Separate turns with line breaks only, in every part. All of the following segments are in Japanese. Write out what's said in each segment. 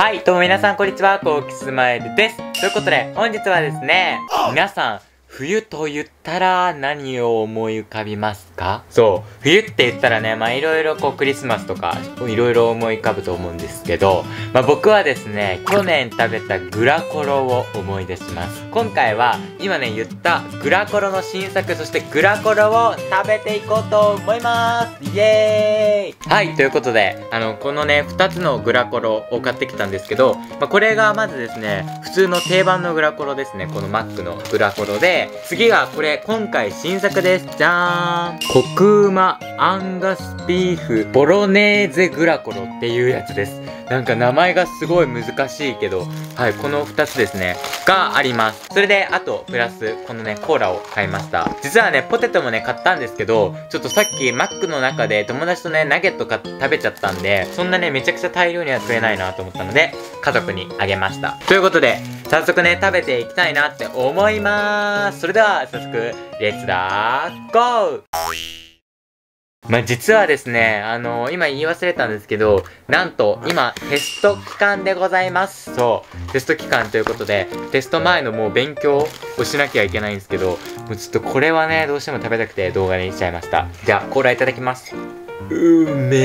はい、どうも皆さんこんにちは、コウキスマイルです。ということで、本日はですね、皆さん、冬と言ったら何を思い浮かびますか？そう、冬って言ったらね、まあいろいろこうクリスマスとか、いろいろ思い浮かぶと思うんですけど、まあ僕はですね、去年食べたグラコロを思い出します。今回は、今ね言ったグラコロの新作、そしてグラコロを食べていこうと思います。イエーイ！はい、ということで、あの、このね、2つのグラコロを買ってきたんですけど、まあこれがまずですね、普通の定番のグラコロですね、このマックのグラコロで、次がこれ、今回新作です。じゃーんコクうまアンガスビーフボロネーゼグラコロっていうやつです。なんか名前がすごい難しいけど、はい、この2つですね、があります。それで、あと、プラス、このね、コーラを買いました。実はね、ポテトもね、買ったんですけど、ちょっとさっきマックの中で友達とね、ナゲットか食べちゃったんで、そんなね、めちゃくちゃ大量には食えないなと思ったので、家族にあげました。ということで、早速ね、食べていきたいなって思います。それでは、早速、レッツダーゴーまあ、実はですね、あのー今言い忘れたんですけど、なんと今テスト期間でございます。そう、テスト期間ということで、テスト前のもう勉強をしなきゃいけないんですけど、もうちょっとこれはね、どうしても食べたくて動画にしちゃいました。じゃあ、コーラいただきます。うめ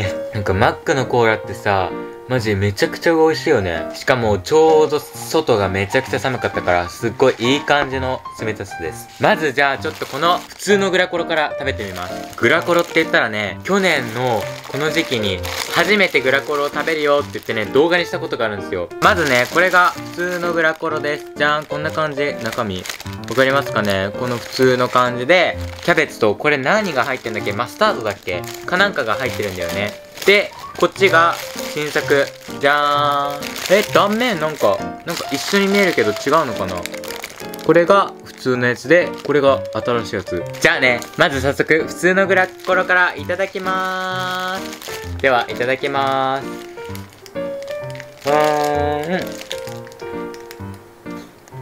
え。なんかマックのコーラってさ、マジめちゃくちゃ美味しいよね。しかもちょうど外がめちゃくちゃ寒かったから、すっごいいい感じの冷たさです。まずじゃあちょっとこの普通のグラコロから食べてみます。グラコロって言ったらね、去年のこの時期に初めてグラコロを食べるよって言ってね、動画にしたことがあるんですよ。まずね、これが普通のグラコロです。じゃーん、こんな感じ。中身。わかりますかね？この普通の感じで、キャベツと、これ何が入ってんだっけ？マスタードだっけ？かなんかが入ってるんだよね。で、こっちが新作。じゃーん。え、断面なんか、なんか一緒に見えるけど違うのかな？これが普通のやつで、これが新しいやつ。じゃあね、まず早速、普通のグラコロからいただきまーす。では、いただきまーす。うーん。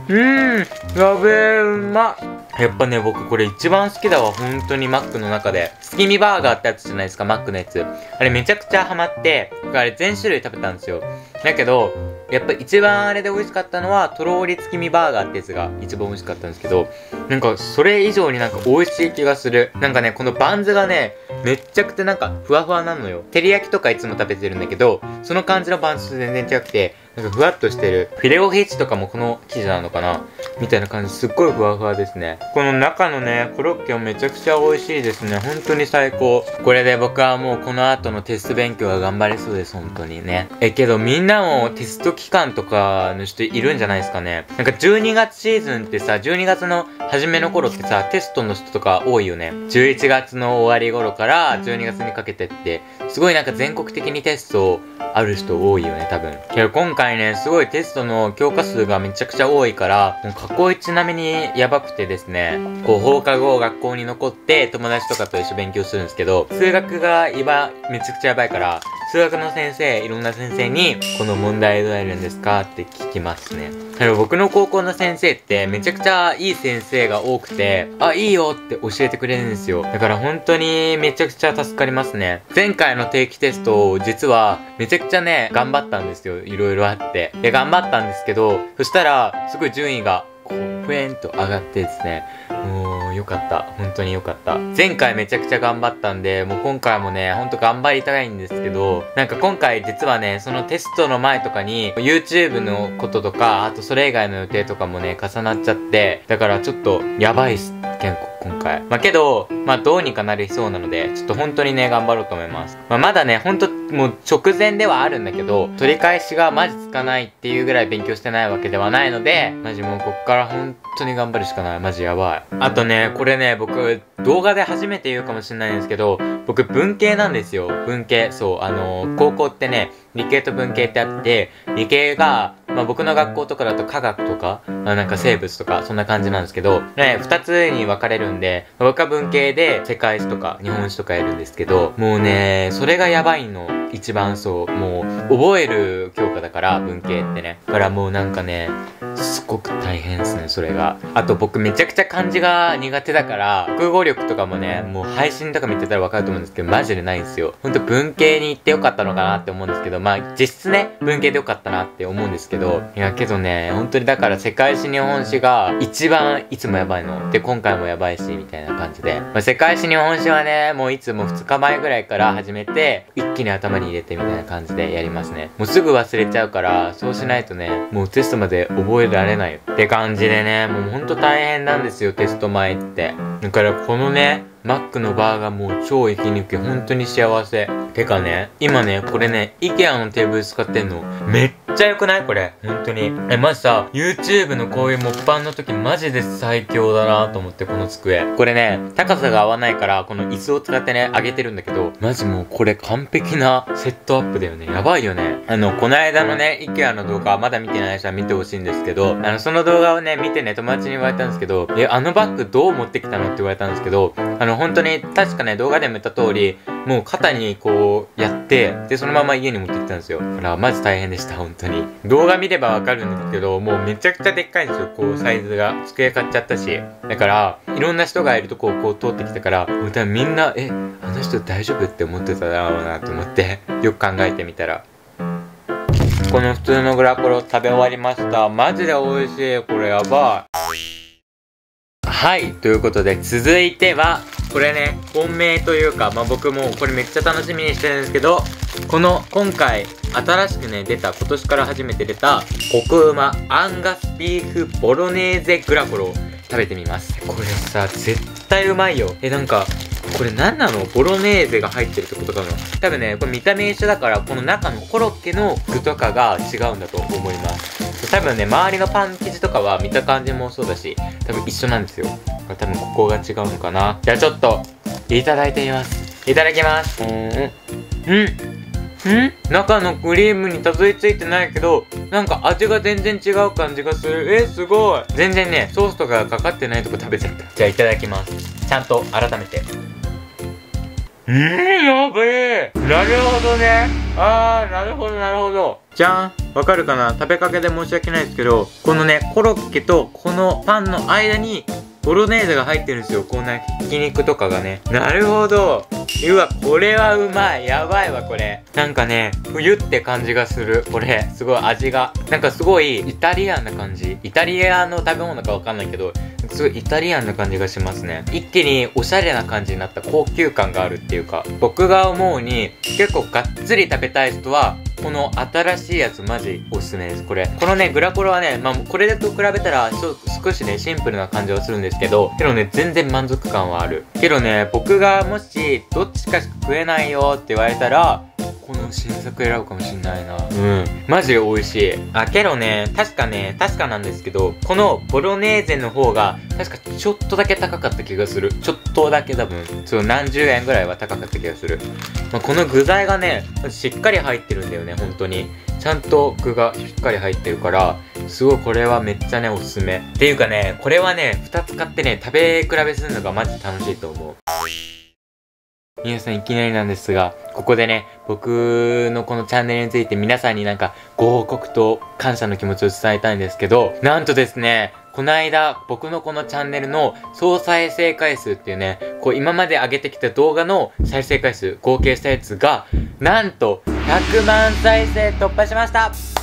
うん、やべえ、うまっ。やっぱね、僕これ一番好きだわ、本当にマックの中で。月見バーガーってやつじゃないですか、マックのやつ。あれめちゃくちゃハマって、あれ全種類食べたんですよ。だけど、やっぱ一番あれで美味しかったのは、とろーり月見バーガーってやつが一番美味しかったんですけど、なんかそれ以上になんか美味しい気がする。なんかね、このバンズがね、めっちゃくちゃなんかふわふわなのよ。照り焼きとかいつも食べてるんだけど、その感じのバンズと全然違くて、なんかふわっとしてる。フィレオフィッチとかもこの生地なのかな？みたいな感じ、すっごいふわふわですね。この中のね、コロッケもめちゃくちゃ美味しいですね。本当に最高。これで僕はもうこの後のテスト勉強が頑張れそうです、本当にね。え、けどみんなもテスト期間とかの人いるんじゃないですかね。なんか12月シーズンってさ、12月の初めの頃ってさ、テストの人とか多いよね。11月の終わり頃から12月にかけてって、すごいなんか全国的にテストある人多いよね、多分。けど今回ね、すごいテストの教科数がめちゃくちゃ多いから、もう過去一並みにやばくてですね、こう放課後学校に残って友達とかと一緒勉強するんですけど、数学が今めちゃくちゃやばいから、数学の先生、いろんな先生に、この問題どうやるんですか？って聞きますね。でも僕の高校の先生ってめちゃくちゃいい先生が多くて、あ、いいよって教えてくれるんですよ。だから本当にめちゃくちゃ助かりますね。前回の定期テストを、実はめちゃくちゃね、頑張ったんですよ。いろいろあって。で、頑張ったんですけど、そしたら、すごい順位が、ふえんと上がってですね、もう、よかった。本当によかった。前回めちゃくちゃ頑張ったんで、もう今回もね、ほんと頑張りたいんですけど、なんか今回実はね、そのテストの前とかに、YouTube のこととか、あとそれ以外の予定とかもね、重なっちゃって、だからちょっと、やばいっす。結構今回。まあけど、まあどうにかなりそうなので、ちょっと本当にね、頑張ろうと思います。まあまだね、ほんと、もう直前ではあるんだけど、取り返しがマジつかないっていうぐらい勉強してないわけではないので、マジもうこっから本当に頑張るしかない。マジやばい。あとね、これね、僕、動画で初めて言うかもしれないんですけど、僕文系なんですよ。文系。そう、あの高校ってね、理系と文系ってあって、理系が、まあ僕の学校とかだと科学とか、まあなんか生物とか、そんな感じなんですけど、ね、二つに分かれるんで、僕は文系で世界史とか日本史とかやるんですけど、もうね、それがやばいの。一番そう、もう、覚える教科だから、文系ってね。だからもうなんかね、すごく大変ですね、それが。あと僕めちゃくちゃ漢字が苦手だから、国語力とかもね、もう配信とか見てたらわかると思うんですけど、マジでないんですよ。ほんと文系に行ってよかったのかなって思うんですけど、まあ実質ね、文系でよかったなって思うんですけど、いやけどね、本当にだから世界史日本史が一番いつもやばいの。で、今回もやばいし、みたいな感じで。まあ、世界史日本史はね、もういつも2日前ぐらいから始めて、一気に頭に入れてみたいな感じでやりますね。もうすぐ忘れちゃうから、そうしないとね、もうテストまで覚えられないよ。って感じでね、もうほんと大変なんですよ、テスト前って。だからこのね、マックのバーがもう超息抜き、本当に幸せ。てかね、今ね、これね、IKEA のテーブル使ってんの。めっっちゃ良くない？これ。本当に。え、マジさ、YouTube のこういうモッパンの時マジで最強だなと思って、この机。これね、高さが合わないから、この椅子を使ってね、上げてるんだけど、マジもうこれ完璧なセットアップだよね。やばいよね。あの、この間のね、IKEA の動画、まだ見てない人は見てほしいんですけど、あの、その動画をね、見てね、友達に言われたんですけど、え、あのバッグどう持ってきたの？って言われたんですけど、あの、本当に、確かね、動画でも言った通り、もう肩にこうやって、で、そのまま家に持ってきたんですよ。だから、マジ大変でした、本当に。動画見ればわかるんですけど、もうめちゃくちゃでっかいんですよ、こう、サイズが。机買っちゃったし。だから、いろんな人がいるとこをこう通ってきたから、もう多分みんな、え、あの人大丈夫って思ってただろうなと思って、よく考えてみたら。この普通のグラコロ食べ終わりました。マジで美味しい。これやばい。はい。ということで、続いては、これね、本命というか、まあ、僕もこれめっちゃ楽しみにしてるんですけど、この今回新しくね、出た、今年から初めて出た、コクうまアンガスビーフボロネーゼグラコロを食べてみます。これさ、絶対うまいよ。え、なんか、これ何なの？ボロネーゼが入ってるってことかな多分ね、これ見た目一緒だから、この中のコロッケの具とかが違うんだと思います。多分ね、周りのパン生地とかは見た感じもそうだし、多分一緒なんですよ。多分ここが違うのかな。じゃあちょっと、いただいてみます。いただきます。うん。うんん中のクリームにたどり着いてないけど、なんか味が全然違う感じがする。えー、すごい。全然ね、ソースとかがかかってないとこ食べちゃった。じゃあいただきます。ちゃんと改めて。うーん、やべえ。なるほどね。あー、なるほど、なるほど。じゃんわかるかな？食べかけで申し訳ないですけど、このね、コロッケとこのパンの間にボロネーゼが入ってるんですよ。こんなひき肉とかがね。なるほど。うわ、これはうまい。やばいわ、これ。なんかね、冬って感じがする。これ、すごい味が。なんかすごいイタリアンな感じ。イタリアの食べ物かわかんないけど、すごいイタリアンな感じがしますね。一気におしゃれな感じになった高級感があるっていうか、僕が思うに、結構がっつり食べたい人は、この新しいやつマジおすすめです、これ。このね、グラコロはね、まあ、これと比べたら、少しね、シンプルな感じはするんですけど、けどね、全然満足感はある。けどね、僕がもし、どっちかしか食えないよって言われたら、この新作選ぶかもしんないな。うん。マジで美味しい。あ、けどね、確かね、確かなんですけど、このボロネーゼの方が、確かちょっとだけ高かった気がする。ちょっとだけ多分、そう、何十円ぐらいは高かった気がする。まあ、この具材がね、しっかり入ってるんだよね、本当に。ちゃんと具がしっかり入ってるから、すごいこれはめっちゃね、おすすめ。っていうかね、これはね、2つ買ってね、食べ比べするのがマジ楽しいと思う。皆さんいきなりなんですが、ここでね、僕のこのチャンネルについて皆さんになんかご報告と感謝の気持ちを伝えたいんですけど、なんとですね、この間、僕のこのチャンネルの総再生回数っていうね、こう今まで上げてきた動画の再生回数、合計したやつが、なんと100万再生突破しました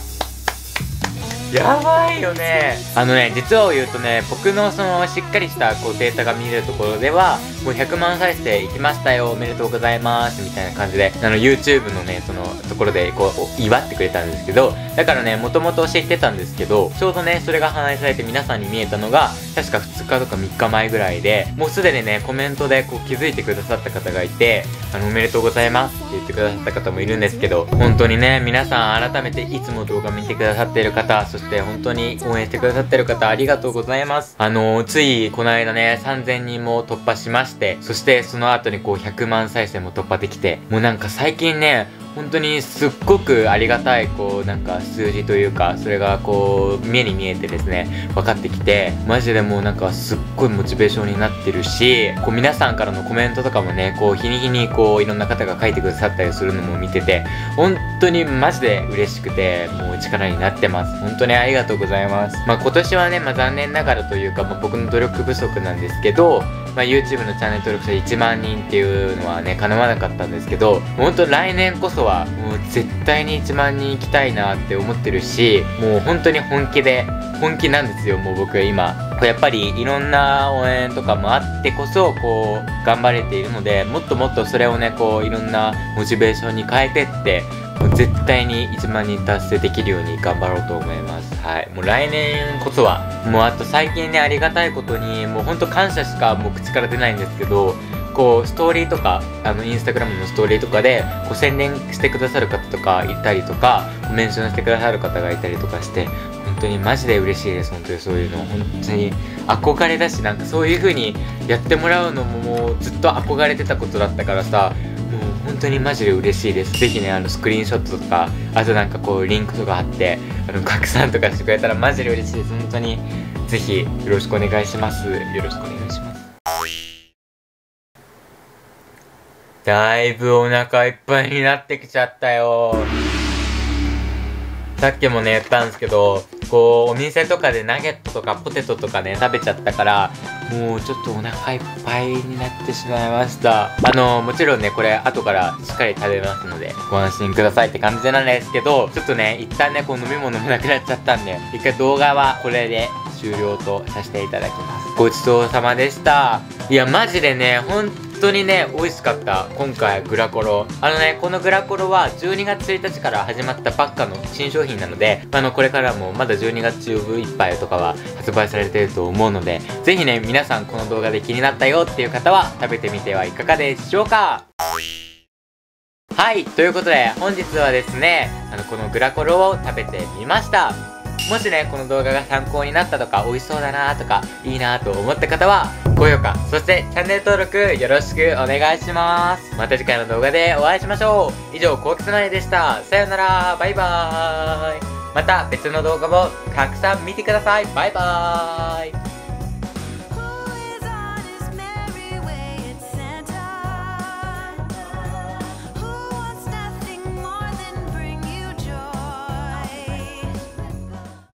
やばいよね。あのね実を言うとね僕のそのしっかりしたこうデータが見れるところではもう100万再生いきましたよおめでとうございますみたいな感じであの YouTube のねそのところでこう祝ってくれたんですけどだからねもともと知ってたんですけどちょうどねそれが反映されて皆さんに見えたのが確か2日とか3日前ぐらいでもうすでにねコメントでこう気づいてくださった方がいてあのおめでとうございますって言ってくださった方もいるんですけど本当にね皆さん改めていつも動画見てくださっている方そして本当に応援してくださってる方ありがとうございます。あのー、ついこの間ね、3000人も突破しまして、そしてその後にこう100万再生も突破できて、もうなんか最近ね、本当にすっごくありがたいこうなんか数字というかそれがこう目に見えてですね分かってきてマジでもうなんかすっごいモチベーションになってるしこう皆さんからのコメントとかもねこう日に日にこういろんな方が書いてくださったりするのも見てて本当にマジで嬉しくてもう力になってます。本当にありがとうございます。まあ今年はね、まあ、残念ながらというか、まあ、僕の努力不足なんですけどまあ、YouTube のチャンネル登録者1万人っていうのはね、叶わなかったんですけど、本当来年こそは、もう絶対に1万人行きたいなって思ってるし、もう本当に本気で、本気なんですよ、もう僕は今。やっぱりいろんな応援とかもあってこそ、こう、頑張れているので、もっともっとそれをね、こう、いろんなモチベーションに変えてって、もう絶対に1万人達成できるように頑張ろうと思います。はい。もう来年こそは、もうあと最近ね、ありがたいことに、もうほんと感謝しかもう口から出ないんですけど、こう、ストーリーとか、あの、インスタグラムのストーリーとかで、こう、宣伝してくださる方とかいたりとか、メンションしてくださる方がいたりとかして、本当にマジで嬉しいです、本当にそういうの。本当に憧れだし、なんかそういう風にやってもらうのももうずっと憧れてたことだったからさ、当にマジで嬉しいです。ぜひね、あの、スクリーンショットとか、あとなんかこう、リンクとかあって、あの、拡散とかしてくれたらマジで嬉しいです。本当に、ぜひ、よろしくお願いします。よろしくお願いします。だいぶお腹いっぱいになってきちゃったよ。さっきもね、言ったんですけど、こう、お店とかでナゲットとかポテトとかね、食べちゃったから、もうちょっとお腹いっぱいになってしまいました。あの、もちろんね、これ後からしっかり食べますので、ご安心くださいって感じなんですけど、ちょっとね、一旦ね、こう飲み物もなくなっちゃったんで、一回動画はこれで終了とさせていただきます。ごちそうさまでした。いや、マジでね、ほん当にね、美味しかった。今回、グラコロ。あのね、このグラコロは12月1日から始まったばっかの新商品なので、あの、これからもまだ12月中いっぱいとかは発売されてると思うので、ぜひね、皆さんこの動画で気になったよっていう方は食べてみてはいかがでしょうかはい、ということで、本日はですね、あの、このグラコロを食べてみました。もしね、この動画が参考になったとか、美味しそうだなとか、いいなと思った方は、高評価、そしてチャンネル登録よろしくお願いします。また次回の動画でお会いしましょう。以上、コークスナイでした。さよなら、バイバーイ。また別の動画もたくさん見てください。バイバーイ。